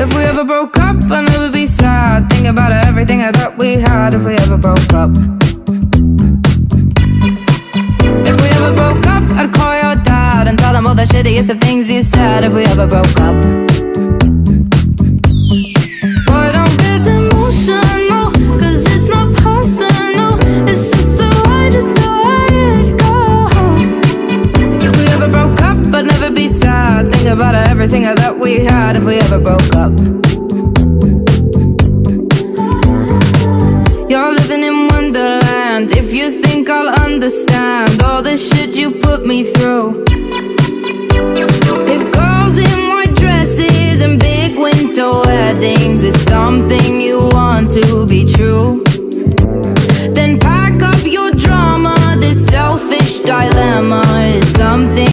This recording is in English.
If we ever broke up, I'd never be sad. Think about everything I thought we had if we ever broke up. If we ever broke up, I'd call your dad and tell him all the shittiest of things you said if we ever broke up. I'd never be sad. Think about everything that we had if we ever broke up. You're living in Wonderland. If you think I'll understand all the shit you put me through. If girls in white dresses and big winter weddings is something